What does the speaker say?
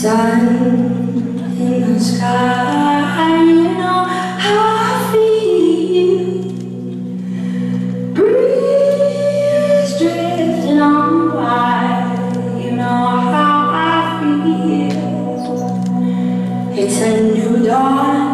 Sun in the sky, you know how I feel. Breeze drifting on by, you know how I feel. It's a new dawn.